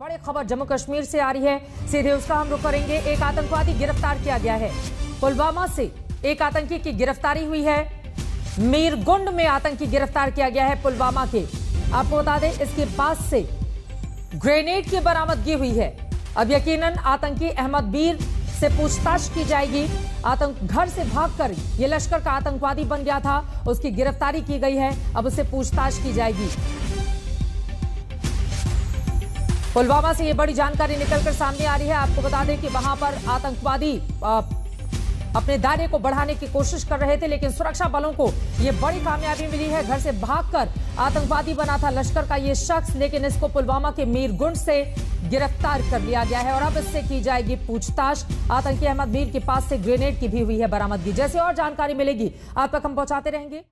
बड़ी खबर जम्मू कश्मीर से आ रही है। सीधे उसका हम रुख करेंगे। एक आतंकवादी गिरफ़्तार किया गया है। पुलवामा से एक आतंकी की गिरफ्तारी हुई है। मीरगुंड में आतंकी गिरफ़्तार किया गया है पुलवामा के। आपको बता दें, इसके पास से ग्रेनेड की बरामदगी हुई है। अब यकीनन आतंकी अहमद बीर से पूछताछ की जाएगी। आतंक घर से भागकर ये लश्कर का आतंकवादी बन गया था। उसकी गिरफ्तारी की गई है। अब उससे पूछताछ की जाएगी। पुलवामा से ये बड़ी जानकारी निकलकर सामने आ रही है। आपको बता दें कि वहाँ पर आतंकवादी अपने दायरे को बढ़ाने की कोशिश कर रहे थे, लेकिन सुरक्षा बलों को यह बड़ी कामयाबी मिली है। घर से भागकर आतंकवादी बना था लश्कर का ये शख्स, लेकिन इसको पुलवामा के मीरगुंड से गिरफ़्तार कर लिया गया है और अब इससे की जाएगी पूछताछ। आतंकी अहमद मीर के पास से ग्रेनेड की भी हुई है बरामदगी। जैसे और जानकारी मिलेगी, आप तक हम पहुंचाते रहेंगे।